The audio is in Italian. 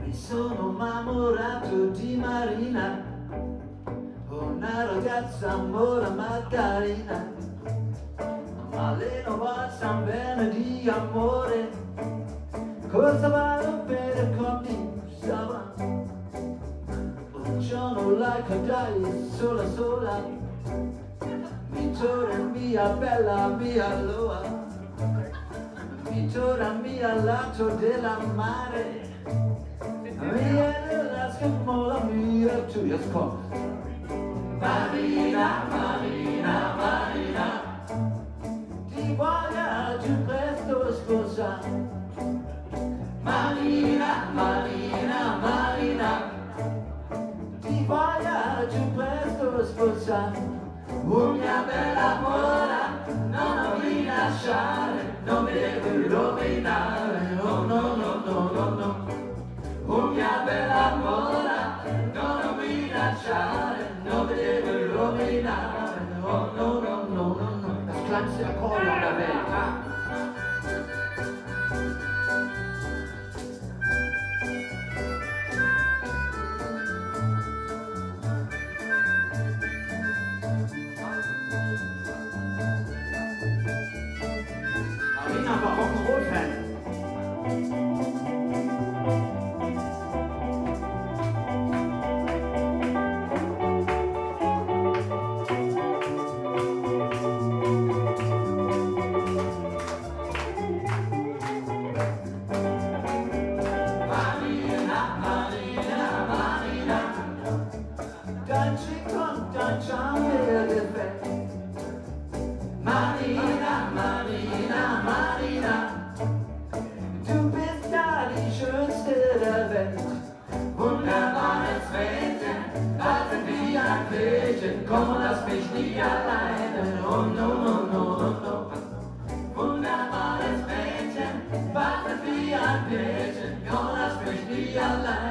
Mi sono innamorato di Marina, una ragazza mora Margarina, ma lei non va san bene di amore, cosa vado per conti, stava? Un giorno la cadai sola sola, Vittoria mia bella mia loa, Vittoria mia lato della mare, Viene la scamola mia tu io scopo Marina, Marina, Marina Ti voglio più presto sposare. Marina, Marina, Marina Ti voglio più presto sposare. Oh mia bella mora, non mi lasciare no me dejó peinar, oh no, no, no, no, no. Una bella moda, no, no mi lasciare, no me dejó peinar, oh no, no, no, no, no. La classe accorda bella. Komm lass mich nie alleine Oh no, no, no, no Wunderbares Mädchen, warte wie ein Mädchen Komm, lass mich nie alleine